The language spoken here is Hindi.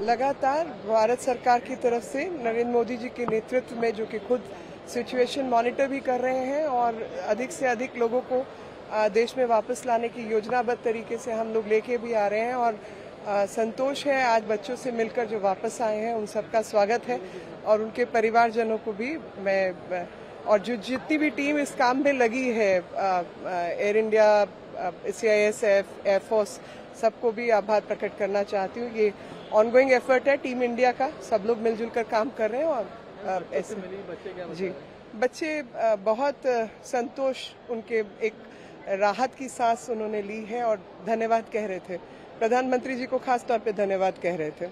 लगातार भारत सरकार की तरफ़ से नरेंद्र मोदी जी के नेतृत्व में, जो कि खुद सिचुएशन मॉनिटर भी कर रहे हैं और अधिक से अधिक लोगों को देश में वापस लाने की योजनाबद्ध तरीके से हम लोग लेके भी आ रहे हैं और संतोष है आज बच्चों से मिलकर जो वापस आए हैं, उन सबका स्वागत है और उनके परिवारजनों को भी मैं और जो जितनी भी टीम इस काम में लगी है Air India C I S F air force सबको भी आभार प्रकट करना चाहती हूँ। ये ऑनगोइंग एफर्ट है टीम इंडिया का। सब लोग मिलजुल कर काम कर रहे हैं और ऐसे जी। बच्चे बहुत संतोष उनके एक राहत की सांस उन्होंने ली है और धन्यवाद कह रहे थे। प्रधानमंत्री जी को खास तौर पे धन्यवाद कह रहे थे।